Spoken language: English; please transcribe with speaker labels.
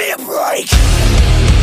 Speaker 1: me a break!